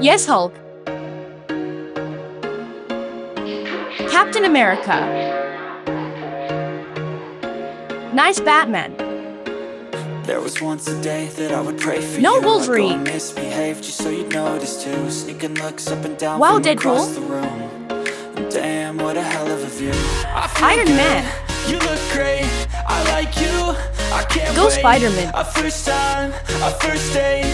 Yes, Hulk. Captain America. Nice Batman. There was once a day that I would pray for No you. No oh, Wolverine. Like misbehaved just so you'd notice too. Sneaking looks up and down Wow, from across the room. Damn, what a hell of a view. I feel Iron good. Man. You look great. I like you. I can't Go wait. Spider-Man. A first time, a first date.